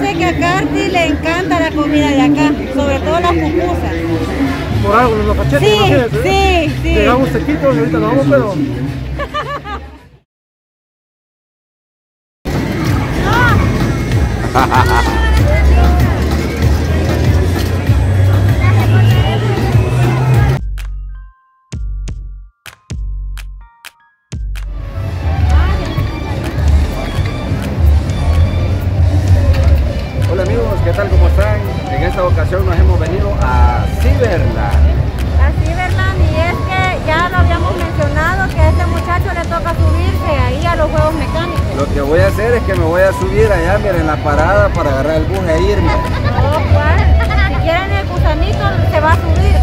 sé que a Carti le encanta la comida de acá, sobre todo las pupusas. Por algo, los cachetes, Sí, imagínate, ¿eh? sí, sí. Llegamos sequitos y ahorita nos vamos, pero... Hola los juegos mecánicos. Lo que voy a hacer es que me voy a subir allá, miren, en la parada para agarrar el bus e irme. No, ¿cuál? Si quieren el gusanito, se va a subir.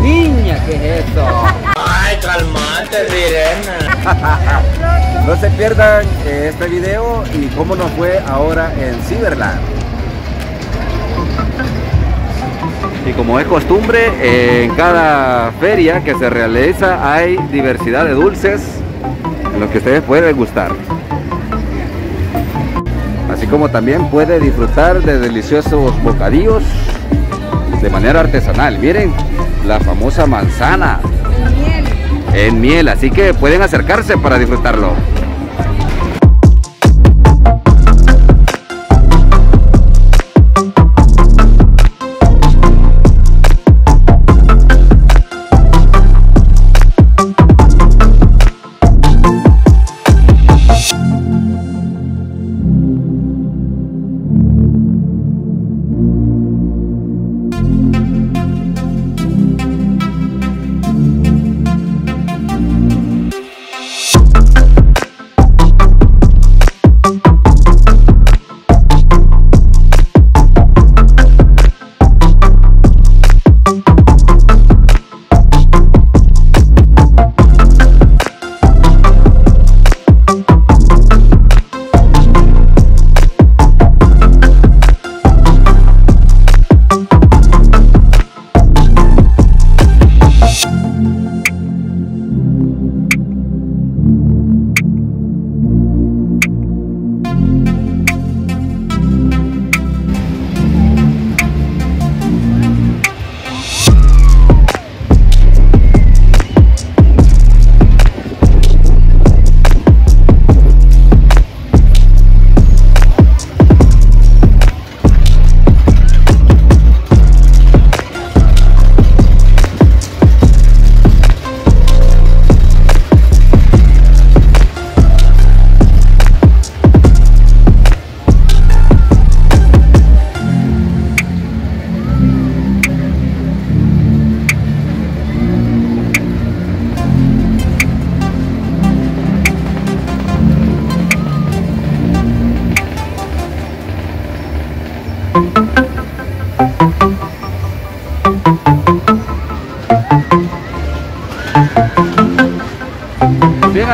Niña, ¿qué es eso? Ay, calmate, Sirena. No se pierdan eh, este video y cómo nos fue ahora en Ciberland. Y como es costumbre, eh, en cada feria que se realiza hay diversidad de dulces en los que ustedes pueden gustar. Así como también puede disfrutar de deliciosos bocadillos de manera artesanal. Miren, la famosa manzana Miel. en miel, así que pueden acercarse para disfrutarlo.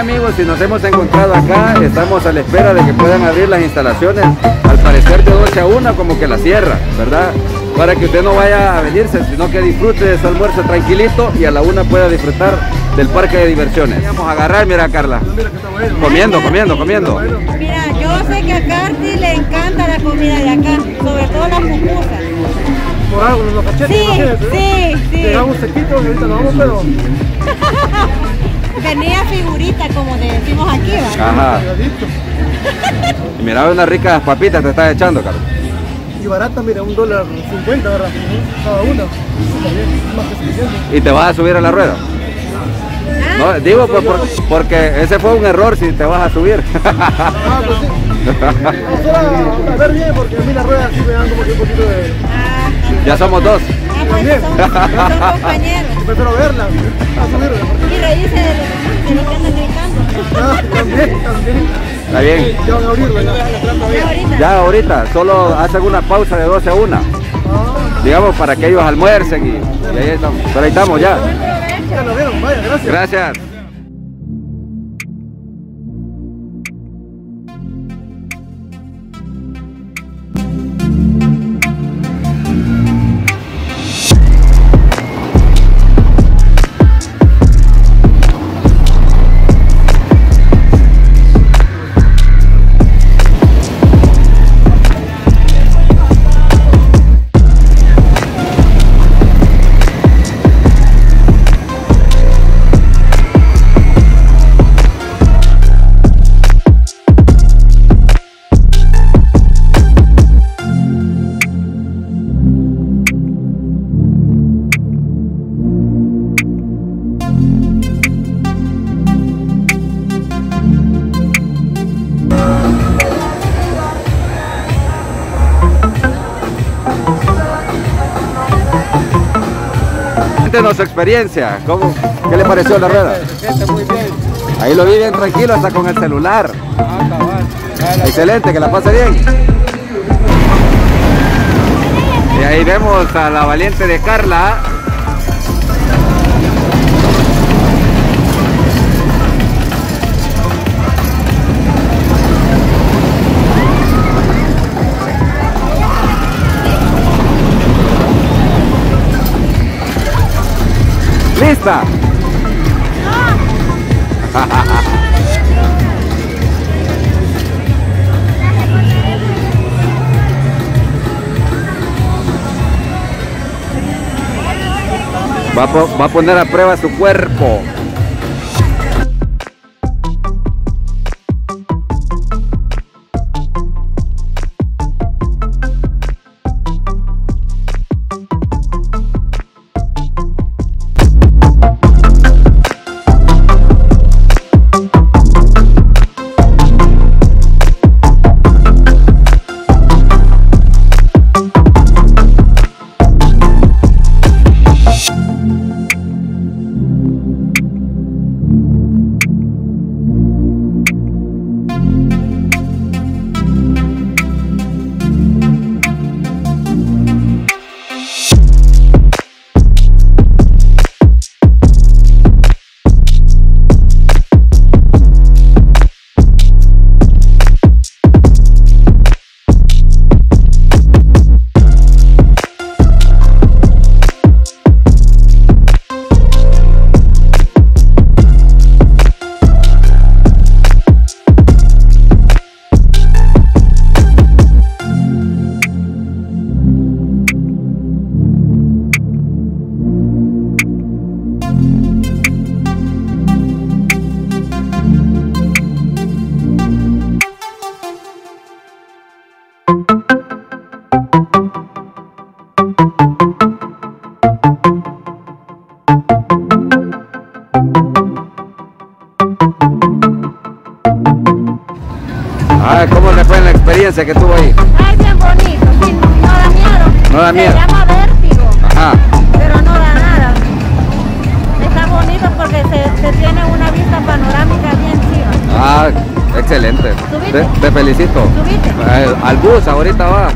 Amigos, si nos hemos encontrado acá, estamos a la espera de que puedan abrir las instalaciones, al parecer de 12 a 1 como que la cierra, ¿verdad? Para que usted no vaya a venirse, sino que disfrute de su almuerzo tranquilito y a la una pueda disfrutar del parque de diversiones. Vamos a agarrar, mira Carla, Mira que está bueno. comiendo, comiendo, comiendo. Mira, yo sé que a Carti le encanta la comida de acá, sobre todo las pupusas. Por algo, los cachetes, Sí, imagínate, sí, sí. Llegamos sequitos y ahorita nos vamos, pero... Tenía figurita, como decimos aquí, ¿va? Ajá, y mira unas ricas papitas te estás echando, Carla. Y barata, mira, un dólar cincuenta, ¿verdad? Cada una. Está bien, más que suficiente. ¿Y te vas a subir a la rueda? No, digo pues, por- porque ese fue un error si te vas a subir. Ah, pues sí. Vamos a, ver bien, porque a mí las ruedas sí me dan como que un poquito de... Ah, ya somos dos. Son, son compañeros. Yo prefiero verlas, a subirlas. porque- Y reírse de lo, de lo que andan gritando. Ah, también, también. Está bien. Ya van a abrirla, ya. Ya ahorita. Ya ahorita, solo hacen una pausa de 12 a 1. Ah, Digamos para que ellos almuercen y, y ahí estamos. Pero ahí estamos ya. ya lo vieron, vaya, gracias. Gracias. Cuéntenos su experiencia. ¿Cómo, ¿Qué le pareció la rueda? Se siente muy bien. Ahí lo vi bien tranquilo, hasta con el celular. Excelente, que la pase bien. Y ahí vemos a la valiente de Carla. ¿Lista? Va a, va a poner a prueba su cuerpo. ¿Cómo le fue en la experiencia que tuvo ahí? Ay, bien bonito, sí, no da miedo. No da miedo. Se llama vértigo, Ajá. pero no da nada. Está bonito porque se, se tiene una vista panorámica bien chiva. Ah, excelente. ¿Subiste? Te, te felicito. ¿Subiste? Al, al bus ahorita va.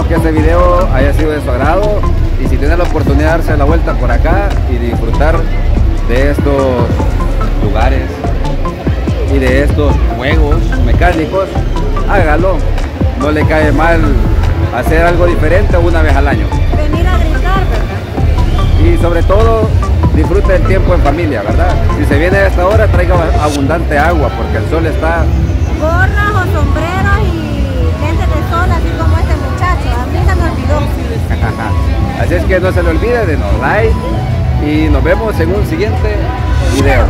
Esperamos que este video haya sido de su agrado. Y si tiene la oportunidad de darse la vuelta por acá y disfrutar de estos lugares y de estos juegos mecánicos, hágalo. No le cae mal hacer algo diferente una vez al año. Venir a brincar, ¿verdad? Y sobre todo, disfrute el tiempo en familia, ¿verdad? Si se viene a esta hora, traiga abundante agua porque el sol está... Gorras o sombreros y lentes de sol, así como. Así es que no se le olvide de nos like y nos vemos en un siguiente video.